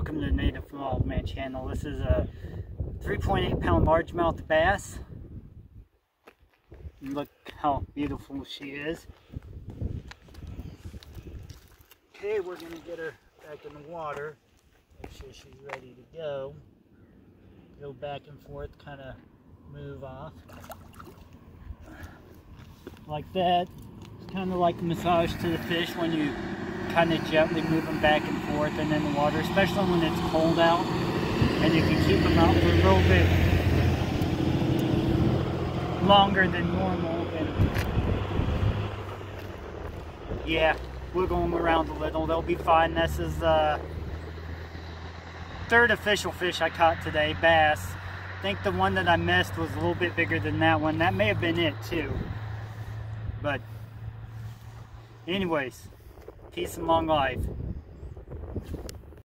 Welcome to the Native Man channel. This is a 3.8 pound largemouth bass. Look how beautiful she is. Okay, we're to get her back in the water. Make sure she's ready to go. Go back and forth, kind of move off. Like that. It's kind of like massage to the fish when you kind of gently move them back and forth and in the water, especially when it's cold out. And if you keep them out for a little bit longer than normal. And yeah, wiggle them around a little. They'll be fine. This is the third official fish I caught today, bass. I think the one that I missed was a little bit bigger than that one. That may have been it too. But anyways, Peace and long life.